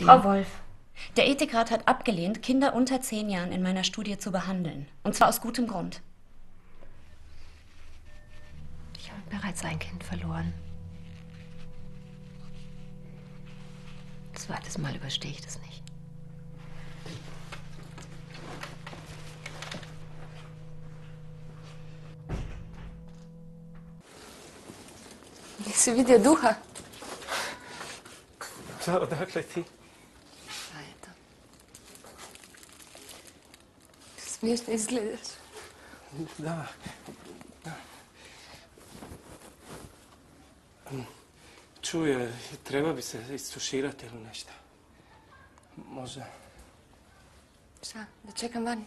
verstehen. Frau Wolf, der Ethikrat hat abgelehnt, Kinder unter zehn Jahren in meiner Studie zu behandeln. Und zwar aus gutem Grund. Ich habe bereits ein Kind verloren. Zweites Mal überstehe ich das nicht. Не свиди духа. Odakle ti? Šta je to? Smiješno izgledaš. Da. da. Čuje, treba bi se istuširati ili nešto. Može. Šta, da čekam vani?